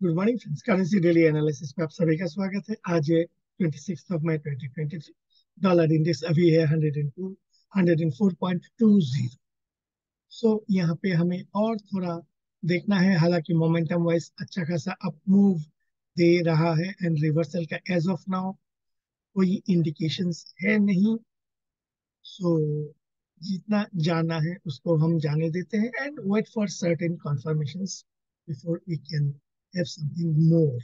Good morning friends currency daily analysis में आप सभी का स्वागत है। आज है 26th of May 2023 dollar index अभी है 102 104.20 सो यहाँ पे हमें और थोड़ा देखना है। हालाँकि मोमेंटम वाइज अच्छा खासा अप मूव दे रहा है एंड रिवर्सल का एज ऑफ़ नाउ कोई इंडिकेशंस है नहीं। सो so, जितना जाना है उसको हम जाने देते हैं and wait for certain confirmations before we can have something more.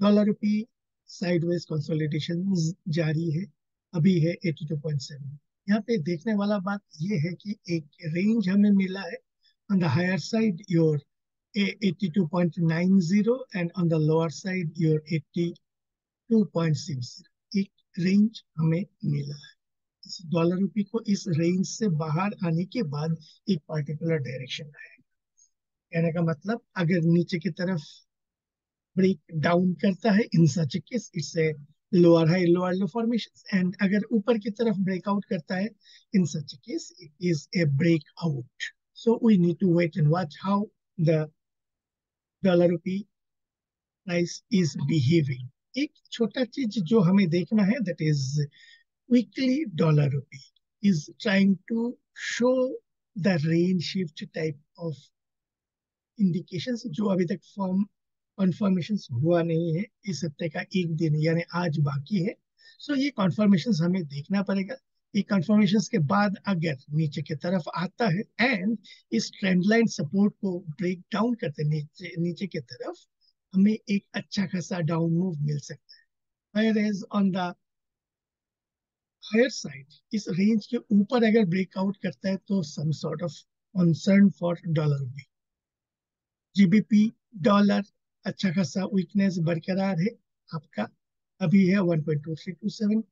Dollar rupee sideways consolidation जारी है, अभी है 82.7 यहाँ पे देखने वाला बात ये है कि एक रेंज हमें मिला है on the higher side your 82.90 and on the lower side your 82.60 एक रेंज हमें मिला है। डॉलर रुपी को इस रेंज से बाहर आने के बाद एक पार्टिकुलर डायरेक्शन आएगा। कहने का मतलब अगर नीचे की तरफ़ ब्रेक डाउन करता है in such case it's a lower high lower low formation and अगर ऊपर की तरफ़ ब्रेकआउट करता है in such case it is a break out so we need to wait and watch how the dollar rupee price is behaving एक छोटा चीज़ जो हमें देखना है that is weekly dollar rupee is trying to show the range shift type of indications जो अभी तक फॉर्म कॉन्फर्मेशन हुआ नहीं है, इस हफ़्ते का एक दिन, यानी आज बाकी है। सो ये कॉन्फर्मेशन हमें देखना पड़ेगा। ये कन्फर्मेशन के बाद अगर नीचे की तरफ़ आता है एंड इस ट्रेंड लाइन सपोर्ट को ब्रेक डाउन करते नीचे नीचे की तरफ़, हमें एक अच्छा खासा डाउन मूव मिल सकता है। ऑन द हायर साइड इस रेंज के ऊपर अगर ब्रेकआउट करता है तो some sort of concern for dollar भी जीबीपी डॉलर अच्छा खासा वीकनेस बरकरार है आपका। अभी है 1.2327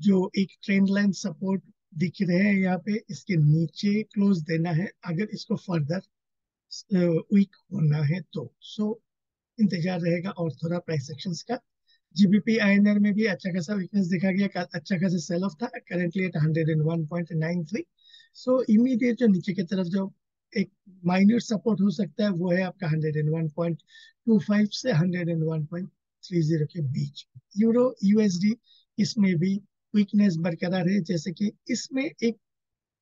जो एक ट्रेंड लाइन सपोर्ट दिख रहे हैं यहाँ पे, इसके नीचे क्लोज देना है। अगर इसको फर्दर वीक होना है तो। सो इंतज़ार रहेगा और थोड़ा प्राइस एक्शंस का। जीबीपी आई आईएनआर में भी अच्छा खासा वीकनेस देखा गया अच्छा खासा सेल ऑफ़ था करेंटली एट 101.93 सो इमीडिएट जो नीचे की तरफ़ जो एक माइन्यूट सपोर्ट हो सकता है, वो है आपका 101.25 से 101.30 के बीच। यूरो यूएसडी इसमें भी वीकनेस बरकरार है, जैसे कि इसमें एक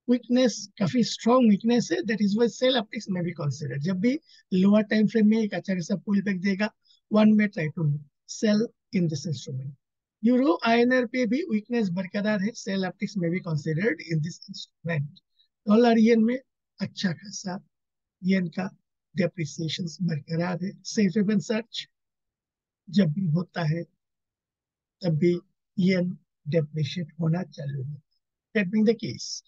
वीकनेस काफ़ी स्ट्रॉन्ग वीकनेस है that is why sell upticks में भी कंसीडर जब भी लोअर टाइम फ्रेम में एक अच्छा खासा पुल बैक देगा one may try to sell in this instrument euro INR पे भी वीकनेस बरकरार है सेल अपटिक्स में भी considered in this instrument dollar yen में अच्छा खासा येन का डेप्रिसिएशन बरकरार है। सेफ़ हेवन सर्च जब भी होता है, तब भी येन डेप्रिशिएट होना चालू है। दैट द केस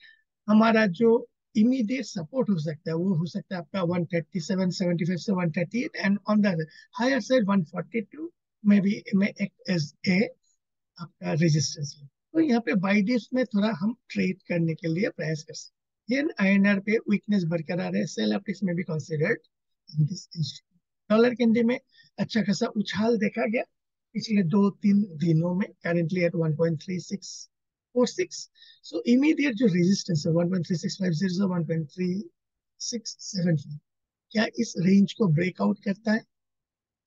हमारा जो इमीडिएट सपोर्ट हो सकता है, वो हो सकता है आपका 137 75 से 138 and on the higher side 142 में भी, में एक एज ए आपका रेजिस्टेंस तो यहाँ पे बाइडिस में थोड़ा हम ट्रेड करने के लिए प्रयास कर सकते हैं। Yen INR पे वीकनेस बरकरार है सेल ऑप्टिक्स में भी considered in this instrument dollar candy में अच्छा खासा उछाल देखा गया पिछले दो तीन दिनों में करेंटली एट 1.3646 सो इमीडिएट जो रेजिस्टेंस है 1.3650 से 1.3675 क्या इस रेंज को ब्रेकआउट करता है?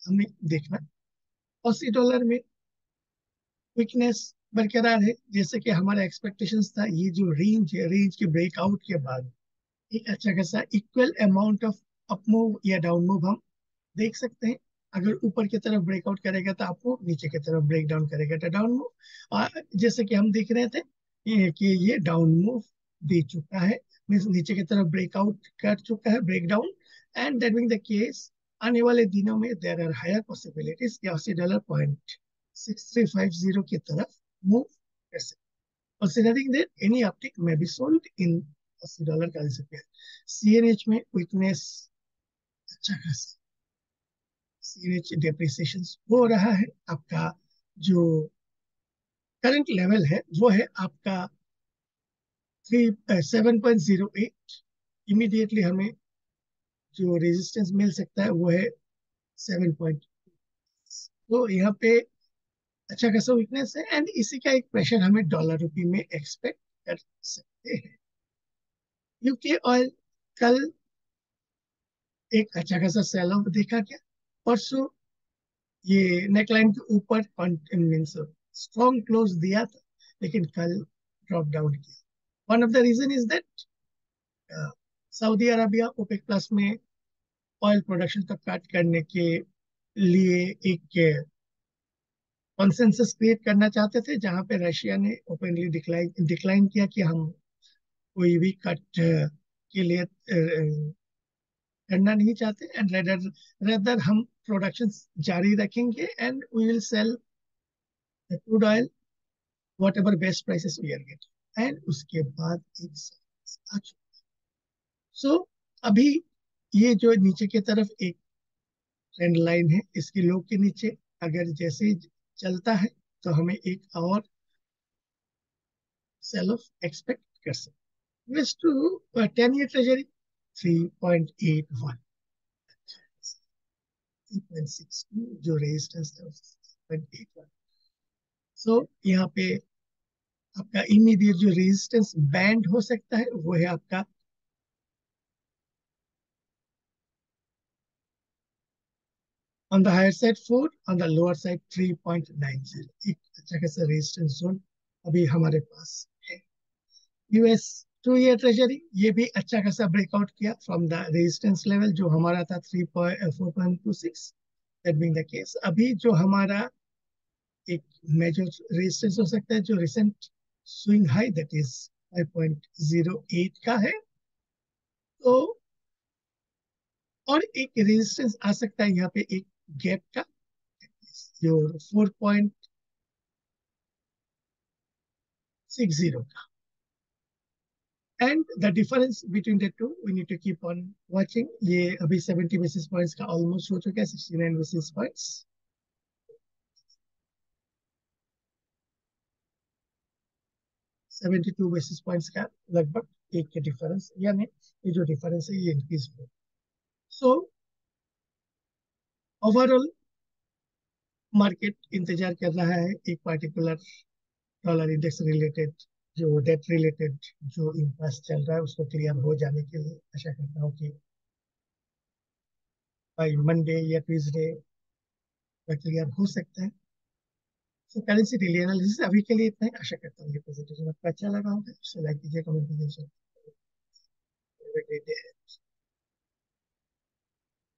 हमें देखना। ऑसी डॉलर में वीकनेस बरकरार है, जैसे कि हमारा एक्सपेक्टेशन था, ये जो रेंज है रेंज के ब्रेकआउट के बाद, एक अच्छा खासा equal amount of up move या डाउन मूव हम देख सकते हैं। अगर ऊपर की तरफ़ ब्रेकआउट करेगा तो आपको नीचे की तरफ़ ब्रेक डाउन करेगा तो डाउन मूव जैसे कि हम देख रहे थे कि ये डाउन मूव दे चुका है मीन नीचे की तरफ़ ब्रेकआउट कर चुका है break down and that mean the case आने वाले दिनों में देर आर हायर पॉसिबिलिटीज या अस्सी dollar point six three five zero की तरफ़ move as considering that any uptick may be sold in अस्सी डॉलर CNH में weakness अच्छा खासा CNH depreciation हो रहा है, आपका जो करंट लेवल है, वो है आपका three seven point zero eight immediately हमें जो रेजिस्टेंस मिल सकता है, वो है सेवन पॉइंट तो यहाँ पे अच्छा खासा वीकनेस है? एंड इसी का एक प्रेशर हमें डॉलर रुपी में एक्सपेक्ट कर सकते हैं। यूके ऑयल कल एक अच्छा खासा सेल ऑफ़ देखा गया परसों ये नेकलाइन के ऊपर मीन्स स्ट्रॉन्ग क्लोज दिया था, लेकिन कल ड्रॉप डाउन किया। One of the reason is that Saudi Arabia OPEC plus में ऑयल प्रोडक्शन को कट करने के लिए एक कॉन्सेंसस क्रिएट करना चाहते थे, जहाँ पे रशिया ने ओपनली डिक्लाइन डिक्लाइन किया कि हम कोई भी कट के लिए करना नहीं चाहते। एंड रेदर रेदर हम प्रोडक्शन जारी रखेंगे and we will sell crude oil whatever best prices we are getting and उसके बाद एक सो अभी ये जो नीचे की तरफ़ एक ट्रेंड लाइन है, इसकी लो के नीचे, अगर जैसे चलता है तो हमें एक और सेल ऑफ़ एक्सपेक्ट कर सकते two ten year treasury three point eight one जो रेजिस्टेंस सो यहाँ पे आपका इमीडिएट जो रेजिस्टेंस बैंड हो सकता है, वो है आपका on the higher side 4 on the lower side 3.90 एक अच्छा खासा रेजिस्टेंस जोन अभी हमारे पास है। यूएस टू ईयर ट्रेजरी ये भी अच्छा खासा ब्रेकआउट किया फ्रॉम द रेजिस्टेंस लेवल जो हमारा था 3.4.26 दैट बीइंग द केस अभी जो हमारा एक मेजर रेजिस्टेंस हो सकता है, जो recent swing high that is 5.08 का है। तो और एक रेजिस्टेंस आ सकता है यहाँ पे, एक gap का your 4.60 का and the difference between the two we need to keep on watching ये अभी 70 basis points का almost हो चुका है 69 basis points seventy two basis points का लगभग एक के डिफरेंस यानी ये जो डिफरेंस है ये इंक्रीज हो सो ओवरऑल मार्केट इंतज़ार कर रहा है एक पार्टिकुलर डॉलर इंडेक्स रिलेटेड जो डेट रिलेटेड जो इम्पास चल रहा है, उसको क्लियर हो जाने के लिए आशा करता हूँ कि बाई मंडे या ट्यूजडे क्लियर हो सकता है। सो करेंसी डेली एनालिसिस अभी के लिए इतना ही। आशा करता हूँ ये प्रेजेंटेशन आपको अच्छा लगा होगा। लाइक कीजिए कमेंट कीजिए।